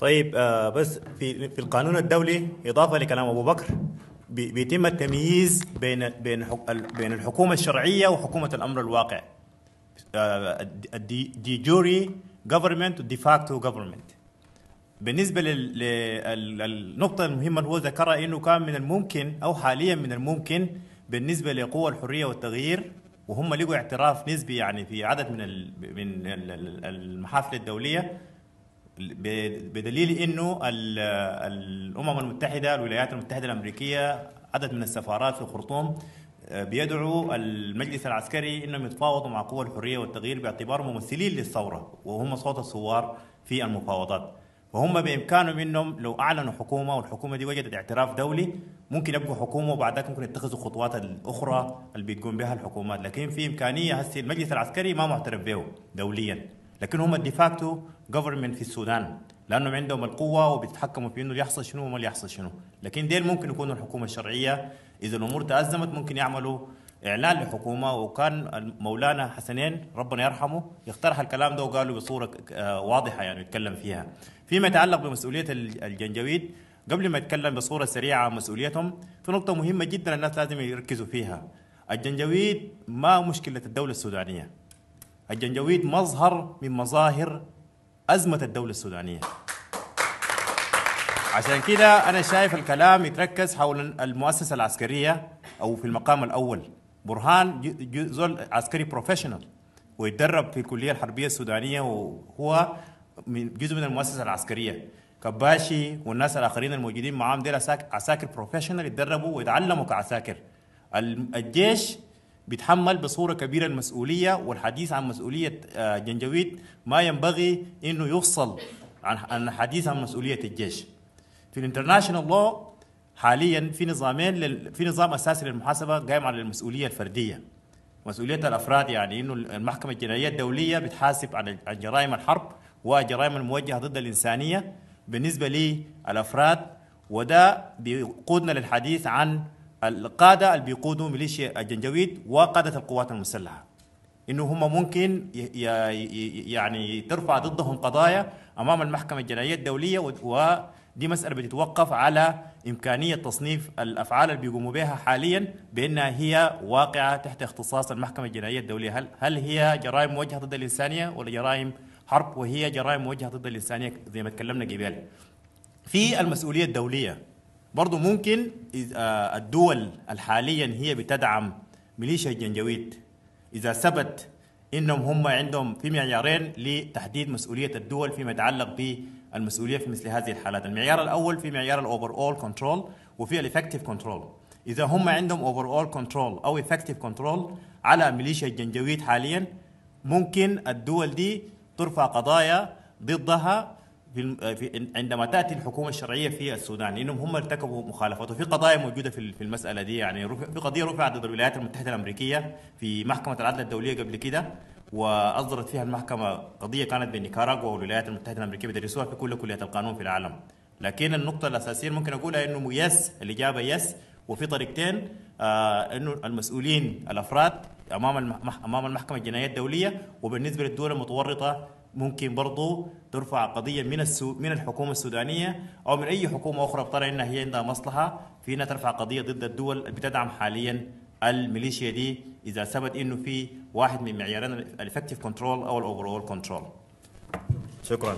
طيب آه بس في في القانون الدولي إضافة لكلام أبو بكر بي- بيتم التمييز بين بين بين الحكومة الشرعية وحكومة الأمر الواقع. de jure government و de facto government بالنسبة للنقطه المهمة اللي هو ذكرها إنه كان من الممكن أو حاليا من الممكن بالنسبة لقوى الحرية والتغيير وهم لقوا اعتراف نسبي يعني في عدد من من ال- ال- المحافل الدولية بدليل إنه ال- الأمم المتحدة الولايات المتحدة الأمريكية عدد من السفارات في الخرطوم آه، بيدعوا المجلس العسكري إنهم يتفاوضوا مع قوى الحرية والتغيير باعتبارهم ممثلين للثورة وهم صوت الثوار في المفاوضات. وهم بإمكانهم إنهم لو أعلنوا حكومة والحكومة دي وجدت اعتراف دولي ممكن يبقوا حكومة وبعد ممكن يتخذوا خطوات الأخرى اللي بتقوم بها الحكومات. لكن في إمكانية هسه المجلس العسكري ما معترف به دوليا. لكن هم ال de facto government في السودان لأنهم عندهم القوة وبيتحكموا في إنه يحصل شنو وما يحصل شنو. لكن ديل ممكن يكونوا الحكومة الشرعية إذا الأمور تأزمت ممكن يعملوا إعلان لحكومة وكان مولانا حسنين ربنا يرحمه اقترح الكلام ده وقال له بصورة آه، واضحة يعني يتكلم فيها. فيما يتعلق بمسؤولية ال- الجنجويد قبل ما يتكلم بصورة سريعة عن مسؤوليتهم في نقطة مهمة جدا الناس لازم يركزوا فيها. الجنجويد ما مشكلة الدولة السودانية. الجنجويد مظهر من مظاهر أزمة الدولة السودانية. عشان كده أنا شايف الكلام يتركز حول المؤسسة العسكرية أو في المقام الأول. برهان زول عسكري professional ويتدرب في الكلية الحربية السودانية وهو من جزء من المؤسسة العسكرية. كباشي والناس الآخرين الموجودين معاهم ديل عساك- عساكر professional يتدربوا ويتعلموا كعساكر. ال- الجيش بيتحمل بصورة كبيرة المسؤولية والحديث عن مسؤولية آه، جنجويد ما ينبغي إنه يفصل عن الحديث عن مسؤولية الجيش. في الانترناشونال لو حاليا في نظامين لل... في نظام أساسي للمحاسبة قائم على المسؤولية الفردية. مسؤولية الأفراد يعني إنه المحكمة الجنائية الدولية بتحاسب عن جرائم الحرب وجرائم الموجهة ضد الإنسانية بالنسبة للأفراد وده بيقودنا للحديث عن القادة اللي بيقودوا ميليشيا الجنجويد وقادة القوات المسلحة. إنه هم ممكن يعني ترفع ضدهم قضايا أمام المحكمة الجنائية الدولية و- ودي مسألة بتتوقف على إمكانية تصنيف الأفعال اللي بيقوموا بها حاليا بأنها هي واقعة تحت اختصاص المحكمة الجنائية الدولية. هل هل هي جرائم موجهة ضد الإنسانية ولا جرائم حرب؟ وهي جرائم موجهة ضد الإنسانية زي ما تكلمنا قبل. في المسؤولية الدولية برضو ممكن آه، الدول الحاليا هي بتدعم ميليشيا الجنجويد إذا ثبت إنهم هم عندهم في معيارين لتحديد مسؤولية الدول فيما يتعلق بالمسؤولية في مثل هذه الحالات، المعيار الأول في معيار ال overall control وفي ال effective control. إذا هم عندهم overall control أو effective control على ميليشيا الجنجويد حاليا ممكن الدول دي ترفع قضايا ضدها في في عندما تأتي الحكومة الشرعية في السودان لأنهم هم ارتكبوا مخالفات وفي قضايا موجودة في في المسألة دي يعني في قضية رفعت ضد الولايات المتحدة الأمريكية في محكمة العدل الدولية قبل كده وأصدرت فيها المحكمة قضية كانت بين نيكاراغوا والولايات المتحدة الأمريكية بيدرسوها في كل كليات القانون في العالم. لكن النقطة الأساسية ممكن أقولها إنه يس الاجابه يس وفي طريقتين آه إنه المسؤولين الأفراد أمام أمام المحكمة الجنائية الدولية وبالنسبة للدول المتورطة ممكن برضو ترفع قضية من السو... من الحكومة السودانية أو من أي حكومة أخرى بترى انها هي عندها مصلحة في انها ترفع قضية ضد الدول اللي بتدعم حاليا الميليشيا دي إذا ثبت إنه في واحد من معيارين ال effective control أو ال overall control شكرا.